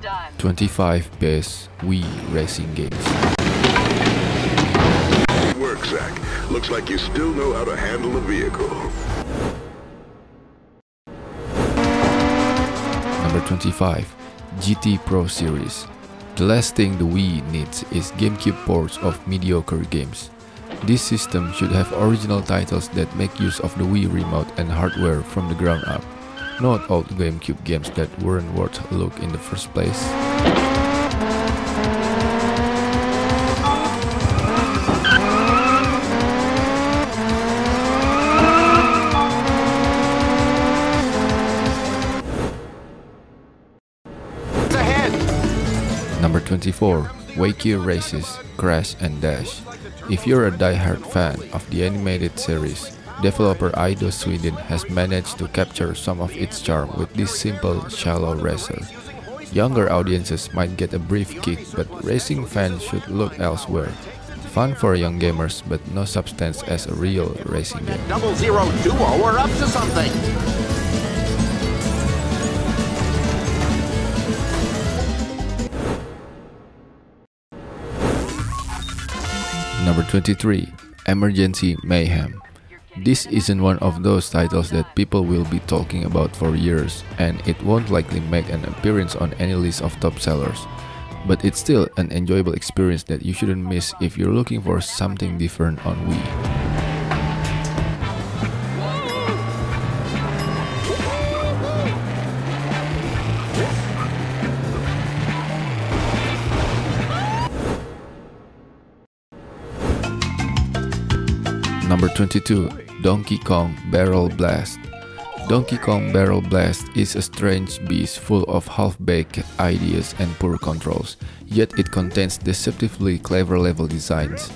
done. 25 Best Wii Racing Games Good work, Zach. Looks like you still know how to handle a vehicle. Number 25 GT Pro Series The last thing the Wii needs is GameCube ports of mediocre games. This system should have original titles that make use of the Wii remote and hardware from the ground up, not old GameCube games that weren't worth a look in the first place. Number 24 Wacky Races Crash and Dash. If you're a die-hard fan of the animated series, developer Eidos Sweden has managed to capture some of its charm with this simple, shallow racer. Younger audiences might get a brief kick, but racing fans should look elsewhere. Fun for young gamers, but no substance as a real racing game. Double zero duo, we're up to something. Number 23 Emergency Mayhem. This isn't one of those titles that people will be talking about for years, and it won't likely make an appearance on any list of top sellers. But it's still an enjoyable experience that you shouldn't miss if you're looking for something different on Wii. Number 22 Donkey Kong Barrel Blast. Donkey Kong Barrel Blast is a strange beast full of half-baked ideas and poor controls, yet it contains deceptively clever level designs.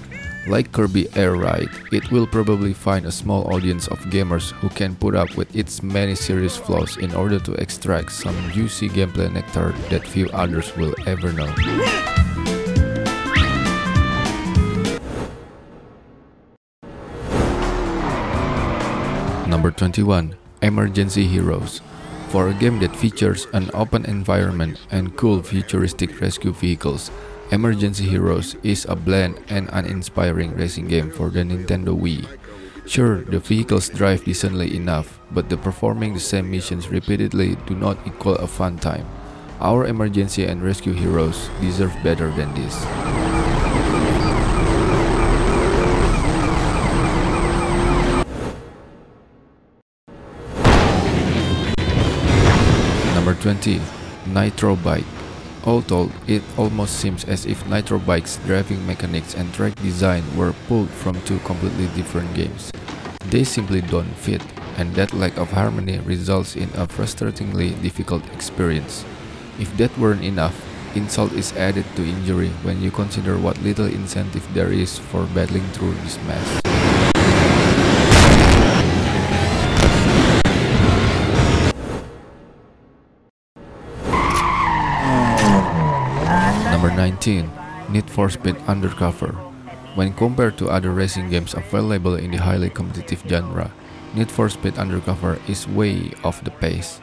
Like Kirby Air Ride, it will probably find a small audience of gamers who can put up with its many serious flaws in order to extract some juicy gameplay nectar that few others will ever know. 21 Emergency Heroes. For a game that features an open environment and cool futuristic rescue vehicles, Emergency Heroes is a bland and uninspiring racing game for the Nintendo Wii. Sure, the vehicles drive decently enough, but the performing the same missions repeatedly do not equal a fun time. Our emergency and rescue heroes deserve better than this. 20 Nitrobike. All told, it almost seems as if Nitrobike's driving mechanics and track design were pulled from two completely different games. They simply don't fit, and that lack of harmony results in a frustratingly difficult experience. If that weren't enough, insult is added to injury when you consider what little incentive there is for battling through this mess. 19 Need for Speed Undercover. When compared to other racing games available in the highly competitive genre, Need for Speed Undercover is way off the pace.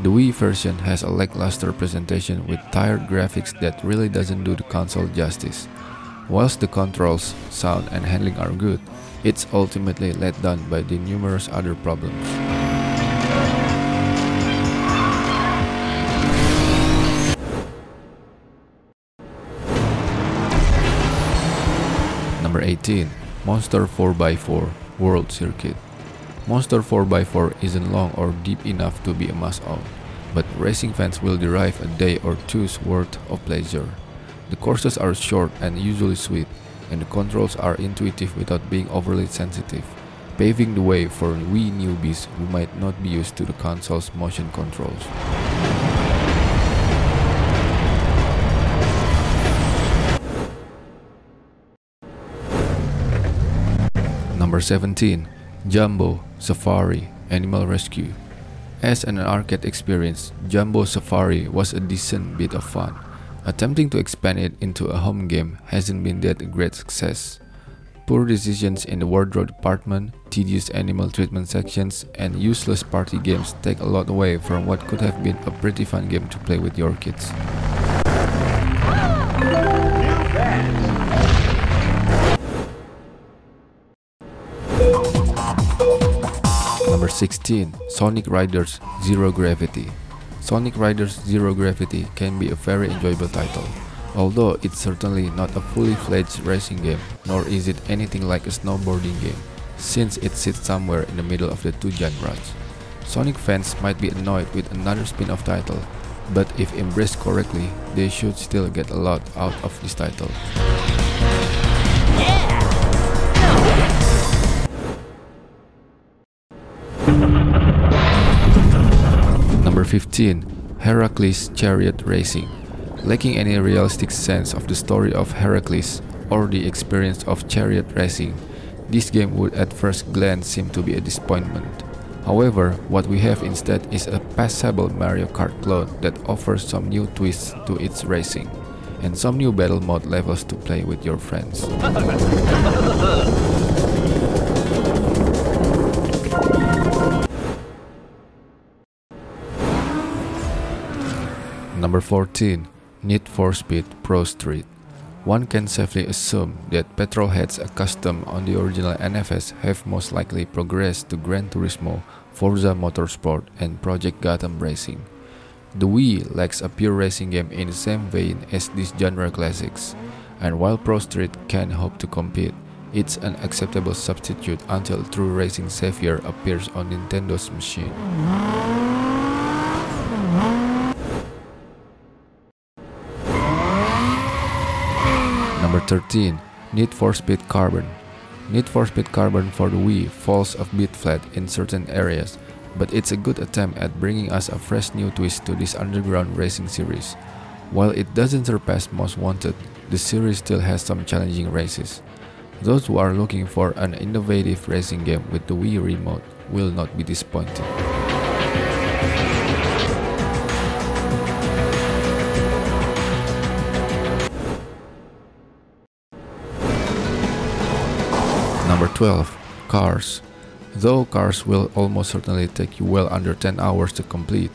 The Wii version has a lackluster presentation with tired graphics that really doesn't do the console justice. Whilst the controls, sound, and handling are good, it's ultimately let down by the numerous other problems. Number 18 Monster 4x4 World Circuit. Monster 4x4 isn't long or deep enough to be a must own, but racing fans will derive a day or two's worth of pleasure. The courses are short and usually sweet, and the controls are intuitive without being overly sensitive, paving the way for Wii newbies who might not be used to the console's motion controls. Number 17 Jambo Safari Animal Rescue. As an arcade experience, Jambo Safari was a decent bit of fun. Attempting to expand it into a home game hasn't been that great success. Poor decisions in the wardrobe department, tedious animal treatment sections, and useless party games take a lot away from what could have been a pretty fun game to play with your kids. 16. Sonic Riders Zero Gravity Sonic Riders Zero Gravity can be a very enjoyable title, although it's certainly not a fully fledged racing game, nor is it anything like a snowboarding game, since it sits somewhere in the middle of the two genres. Sonic fans might be annoyed with another spin-off title, but if embraced correctly, they should still get a lot out of this title. 15. Heracles Chariot Racing Lacking any realistic sense of the story of Heracles or the experience of chariot racing, this game would at first glance seem to be a disappointment. However, what we have instead is a passable Mario Kart clone that offers some new twists to its racing, and some new battle mode levels to play with your friends. Number 14. Need for Speed ProStreet One can safely assume that petrolheads accustomed on the original NFS have most likely progressed to Gran Turismo, Forza Motorsport, and Project Gotham Racing. The Wii lacks a pure racing game in the same vein as these genre classics, and while ProStreet can hope to compete, it's an acceptable substitute until true racing savior appears on Nintendo's machine. 13. Need for Speed Carbon Need for Speed Carbon for the Wii falls a bit flat in certain areas, but it's a good attempt at bringing us a fresh new twist to this underground racing series. While it doesn't surpass Most Wanted, the series still has some challenging races. Those who are looking for an innovative racing game with the Wii remote will not be disappointed. Number 12. Cars. Though Cars will almost certainly take you well under 10 hours to complete,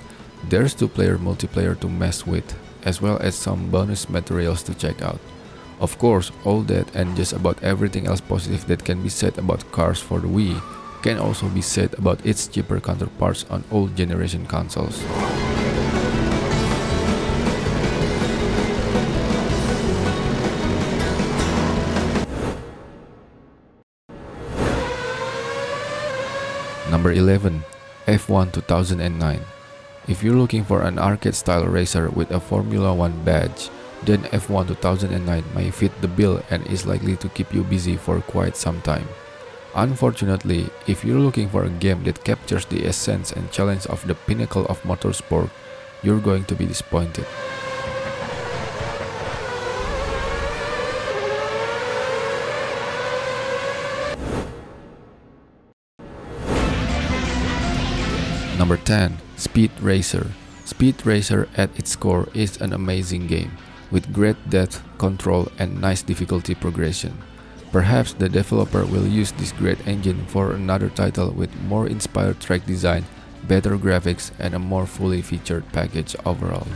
there's two-player multiplayer to mess with, as well as some bonus materials to check out. Of course, all that and just about everything else positive that can be said about Cars for the Wii can also be said about its cheaper counterparts on old generation consoles. Number 11. F1 2009 If you're looking for an arcade-style racer with a Formula 1 badge, then F1 2009 may fit the bill and is likely to keep you busy for quite some time. Unfortunately, if you're looking for a game that captures the essence and challenge of the pinnacle of motorsport, you're going to be disappointed. Number 10. Speed Racer Speed Racer at its core is an amazing game, with great depth, control, and nice difficulty progression. Perhaps the developer will use this great engine for another title with more inspired track design, better graphics, and a more fully featured package overall.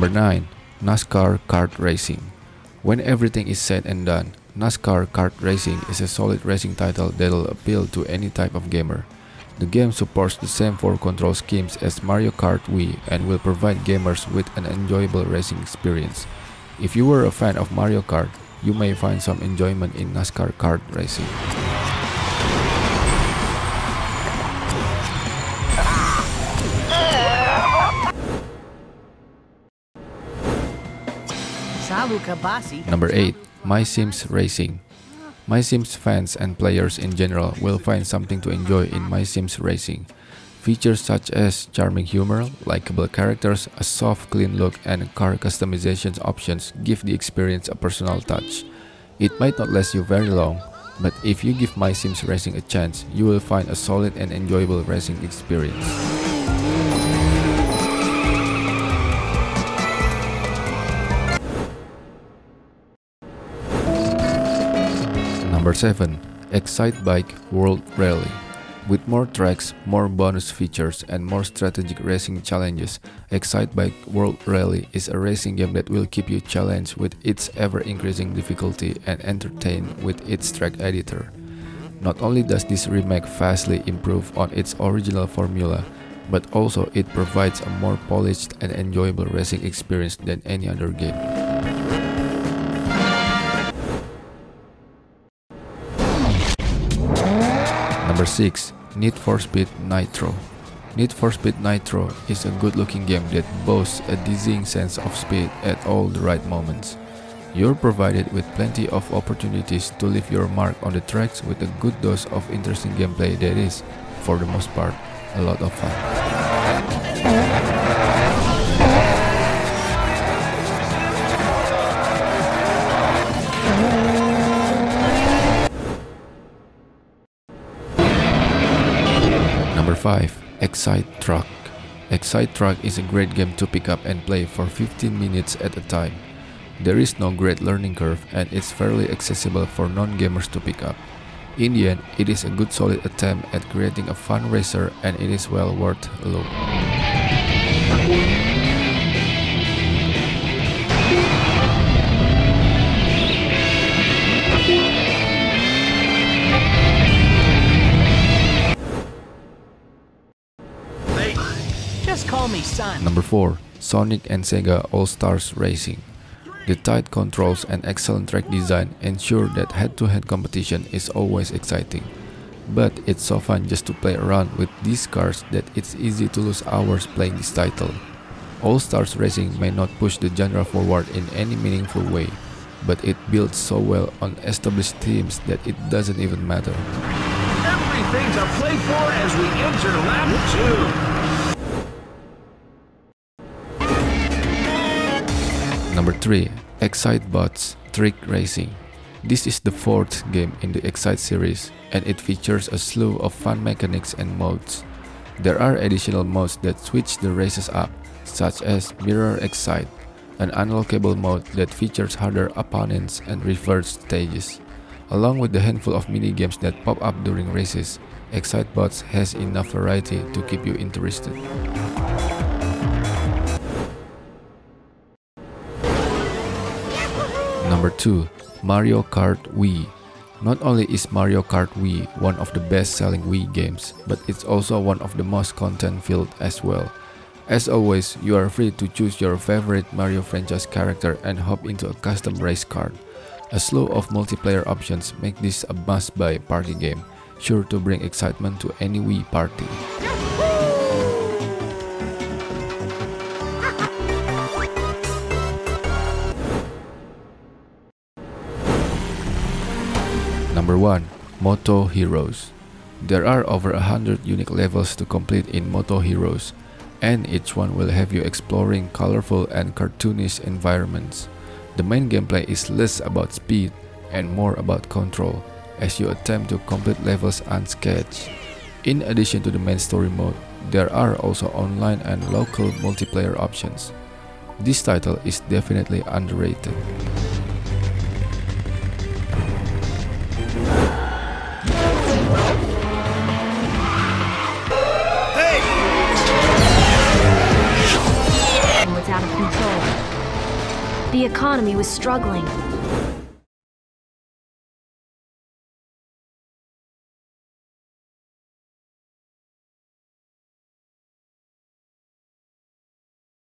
Number 9. NASCAR Kart Racing When everything is said and done, NASCAR Kart Racing is a solid racing title that'll appeal to any type of gamer. The game supports the same four control schemes as Mario Kart Wii and will provide gamers with an enjoyable racing experience. If you were a fan of Mario Kart, you may find some enjoyment in NASCAR Kart Racing. Number 8. MySims Racing MySims fans and players in general will find something to enjoy in MySims Racing. Features such as charming humor, likable characters, a soft, clean look, and car customization options give the experience a personal touch. It might not last you very long, but if you give MySims Racing a chance, you will find a solid and enjoyable racing experience. Number 7. Excitebike World Rally with more tracks, more bonus features, and more strategic racing challenges, Excitebike World Rally is a racing game that will keep you challenged with its ever-increasing difficulty and entertained with its track editor. Not only does this remake vastly improve on its original formula, but also it provides a more polished and enjoyable racing experience than any other game. Number 6. Need for Speed Nitro Need for Speed Nitro is a good-looking game that boasts a dizzying sense of speed at all the right moments. You're provided with plenty of opportunities to leave your mark on the tracks with a good dose of interesting gameplay that is, for the most part, a lot of fun. Number 5. Excite Truck Excite Truck is a great game to pick up and play for 15 minutes at a time. There is no great learning curve and it's fairly accessible for non-gamers to pick up. In the end, it is a good solid attempt at creating a fun racer and it is well worth a look. Number 4. Sonic and Sega All-Stars Racing The tight controls and excellent track design ensure that head-to-head -head competition is always exciting. But it's so fun just to play around with these cars that it's easy to lose hours playing this title. All-Stars Racing may not push the genre forward in any meaningful way, but it builds so well on established themes that it doesn't even matter. Everything to play for as we enter lap two. Number 3. Excitebots Trick Racing This is the fourth game in the Excite series, and it features a slew of fun mechanics and modes. There are additional modes that switch the races up, such as Mirror Excite, an unlockable mode that features harder opponents and reversed stages. Along with the handful of mini-games that pop up during races, Excitebots has enough variety to keep you interested. Number 2. Mario Kart Wii Not only is Mario Kart Wii one of the best-selling Wii games, but it's also one of the most content-filled as well. As always, you are free to choose your favorite Mario franchise character and hop into a custom race car. A slew of multiplayer options make this a must-buy party game, sure to bring excitement to any Wii party. Number 1. MotoHeroz There are over a hundred unique levels to complete in MotoHeroz, and each one will have you exploring colorful and cartoonish environments. The main gameplay is less about speed and more about control, as you attempt to complete levels unscathed. In addition to the main story mode, there are also online and local multiplayer options. This title is definitely underrated. The economy was struggling.